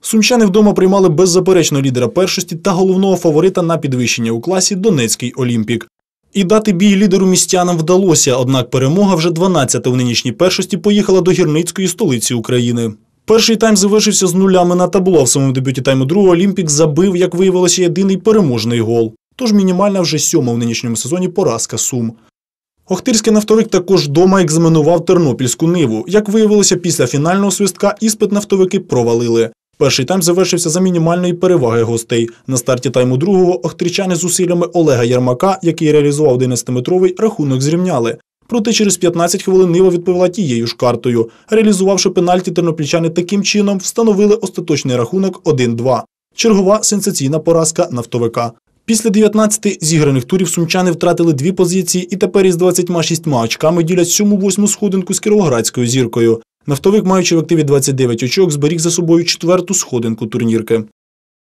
Сумчани вдома приймали беззаперечно лідера першості та головного фаворита на підвищення у класі Донецький Олімпік. І дати бій лідеру містянам вдалося, однак перемога вже 12-та у нинішній першості поїхала до гірницької столиці України. Перший тайм завершився з нулями на табло. В самому дебюті тайму другого Олімпік забив, як виявилося, єдиний переможний гол. Тож мінімальна вже сьома в нинішньому сезоні поразка Сум. Охтирський нафтовик також вдома екзаменував тернопільську ниву. Як виявилося, після фінального свистка іспит нафтовики провалили. Перший тайм завершився за мінімальної переваги гостей. На старті тайму другого охтирчани з усиллями Олега Ярмака, який реалізував 11-метровий, рахунок зрівняли. Проте через 15 хвилин Нива відповіла тією ж картою. Реалізувавши пенальті, тернопільчани таким чином встановили остаточний рахунок 1-2. Чергова сенсаційна поразка нафтовика. Після 19 зіграних турів сумчани втратили дві позиції і тепер із 26 очками ділять сьому-восьму сходинку з кіровоградською зіркою. Нафтовик, маючи в активі 29 очок, зберіг за собою четверту сходинку турнірки.